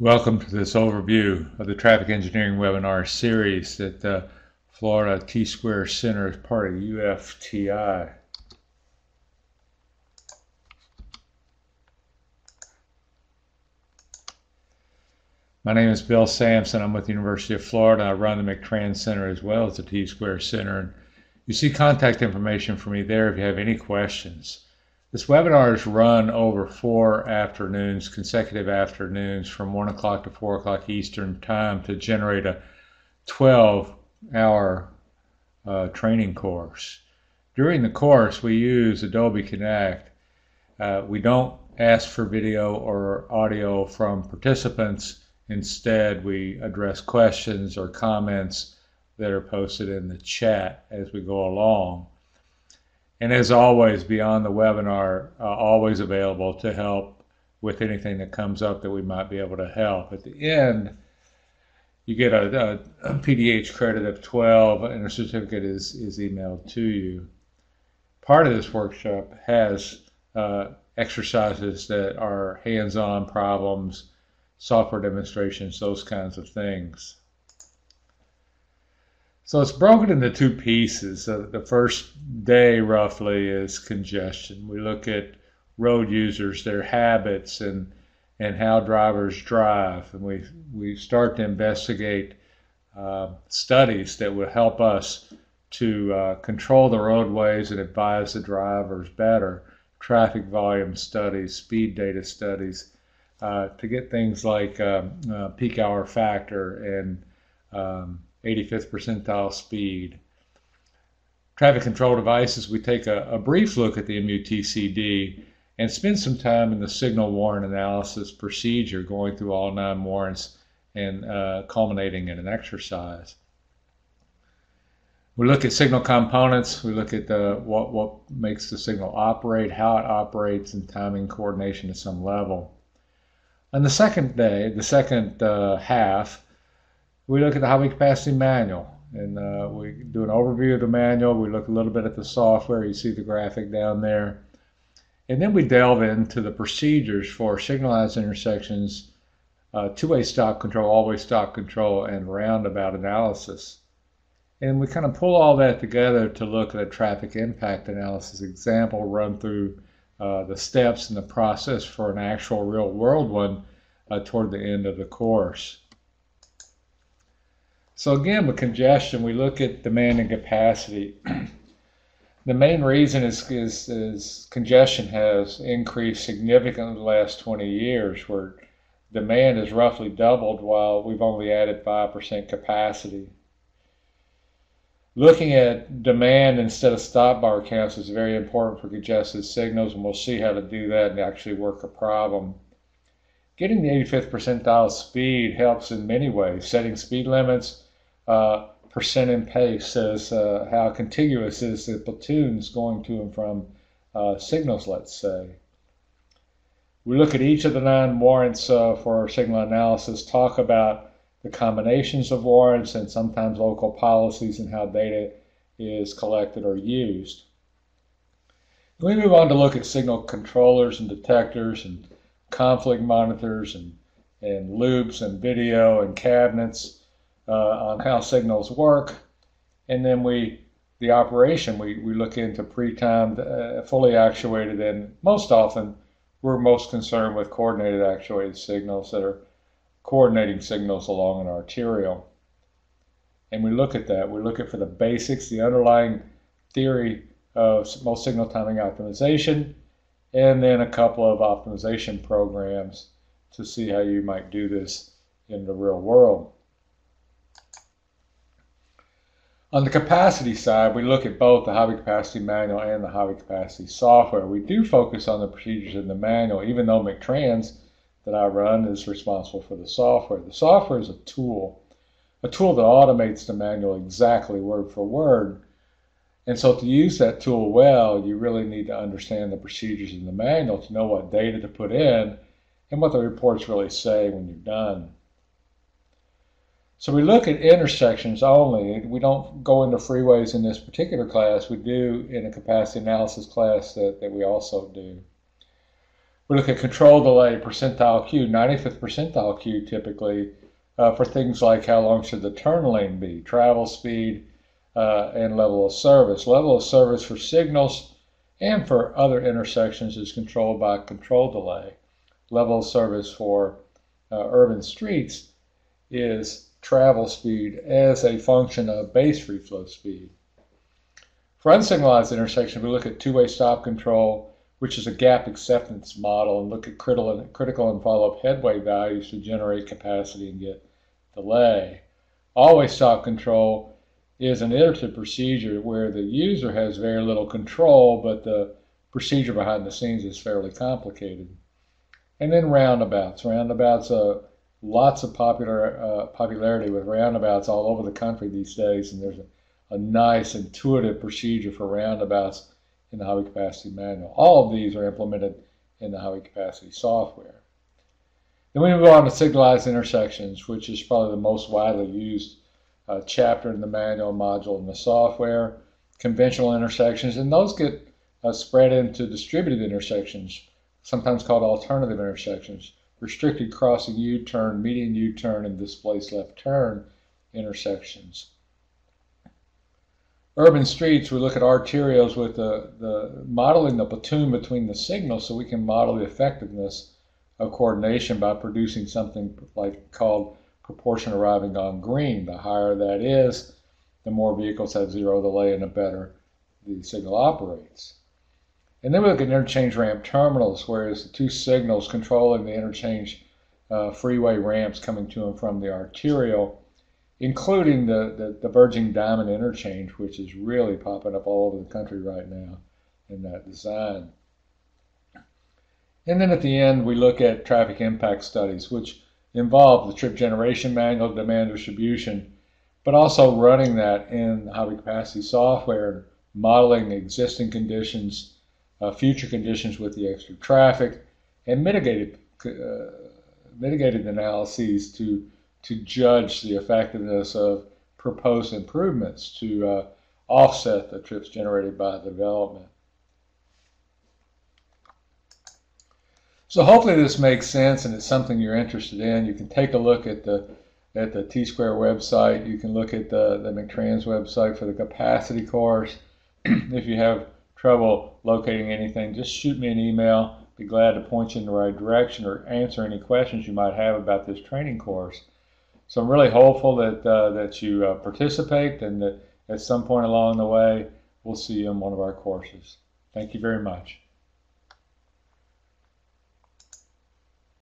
Welcome to this overview of the Traffic Engineering webinar series that the Florida T-Square Center is part of UFTI. My name is Bill Sampson. I'm with the University of Florida. I run the McTrans Center as well as the T-Square Center. And you see contact information for me there if you have any questions. This webinar is run over four afternoons, consecutive afternoons from 1 o'clock to 4 o'clock Eastern Time to generate a 12 hour uh, training course. During the course, we use Adobe Connect. Uh, we don't ask for video or audio from participants. Instead, we address questions or comments that are posted in the chat as we go along. And as always, beyond the webinar, uh, always available to help with anything that comes up that we might be able to help. At the end, you get a, a, a PDH credit of 12 and a certificate is, is emailed to you. Part of this workshop has uh, exercises that are hands-on problems, software demonstrations, those kinds of things. So it's broken into two pieces. Uh, the first day, roughly, is congestion. We look at road users, their habits, and and how drivers drive, and we we start to investigate uh, studies that will help us to uh, control the roadways and advise the drivers better. Traffic volume studies, speed data studies, uh, to get things like um, uh, peak hour factor and um, 85th percentile speed. Traffic control devices, we take a, a brief look at the MUTCD and spend some time in the signal warrant analysis procedure, going through all nine warrants and uh, culminating in an exercise. We look at signal components. We look at the, what, what makes the signal operate, how it operates, and timing coordination at some level. On the second day, the second uh, half, we look at the highway capacity manual and uh, we do an overview of the manual. We look a little bit at the software. You see the graphic down there. And then we delve into the procedures for signalized intersections, uh, two-way stop control, all-way stop control, and roundabout analysis. And we kind of pull all that together to look at a traffic impact analysis example, run through uh, the steps and the process for an actual real world one uh, toward the end of the course. So again, with congestion, we look at demand and capacity. the main reason is, is, is, congestion has increased significantly in the last 20 years, where demand has roughly doubled while we've only added 5% capacity. Looking at demand instead of stop bar counts is very important for congested signals, and we'll see how to do that and actually work a problem. Getting the 85th percentile speed helps in many ways, setting speed limits, uh, percent in pace says uh, how contiguous is the platoons going to and from uh, signals, let's say. We look at each of the nine warrants uh, for signal analysis, talk about the combinations of warrants and sometimes local policies and how data is collected or used. We move on to look at signal controllers and detectors and conflict monitors and, and loops and video and cabinets on how signals work. And then we, the operation, we, we look into pre-timed, uh, fully actuated, and most often we're most concerned with coordinated actuated signals that are coordinating signals along an arterial. And we look at that. We look at for the basics, the underlying theory of most signal timing optimization, and then a couple of optimization programs to see how you might do this in the real world. On the capacity side, we look at both the highway capacity manual and the highway capacity software. We do focus on the procedures in the manual, even though McTrans that I run is responsible for the software. The software is a tool, a tool that automates the manual exactly word for word. And so to use that tool well, you really need to understand the procedures in the manual to know what data to put in and what the reports really say when you're done. So we look at intersections only. We don't go into freeways in this particular class. We do in a capacity analysis class that, that we also do. We look at control delay, percentile queue, 95th percentile queue typically, uh, for things like how long should the turn lane be, travel speed, uh, and level of service. Level of service for signals and for other intersections is controlled by control delay. Level of service for uh, urban streets is travel speed as a function of base free flow speed. For unsignalized intersections, we look at two-way stop control, which is a gap acceptance model, and look at critical and, critical and follow-up headway values to generate capacity and get delay. All-way stop control is an iterative procedure where the user has very little control, but the procedure behind the scenes is fairly complicated. And then roundabouts. Roundabouts, uh, lots of popular uh, popularity with roundabouts all over the country these days, and there's a, a nice intuitive procedure for roundabouts in the highway capacity manual. All of these are implemented in the highway capacity software. Then we move on to signalized intersections, which is probably the most widely used uh, chapter in the manual module in the software, conventional intersections, and those get uh, spread into distributed intersections, sometimes called alternative intersections, restricted crossing U-turn, median U-turn, and displaced left turn intersections. Urban streets, we look at arterials with the, the modeling the platoon between the signals so we can model the effectiveness of coordination by producing something like called proportion arriving on green. The higher that is, the more vehicles have zero delay and the better the signal operates. And then we look at interchange ramp terminals, whereas the two signals controlling the interchange uh, freeway ramps coming to and from the arterial, including the, the, the Diamond interchange, which is really popping up all over the country right now in that design. And then at the end, we look at traffic impact studies, which involve the trip generation manual, demand distribution, but also running that in highway capacity software, modeling existing conditions, uh, future conditions with the extra traffic, and mitigated uh, mitigated analyses to to judge the effectiveness of proposed improvements to uh, offset the trips generated by development. So hopefully this makes sense and it's something you're interested in. You can take a look at the at the T-Square website. You can look at the, the McTrans website for the capacity course. if you have trouble locating anything, just shoot me an email. Be glad to point you in the right direction or answer any questions you might have about this training course. So I'm really hopeful that uh, that you uh, participate and that at some point along the way we'll see you in one of our courses. Thank you very much.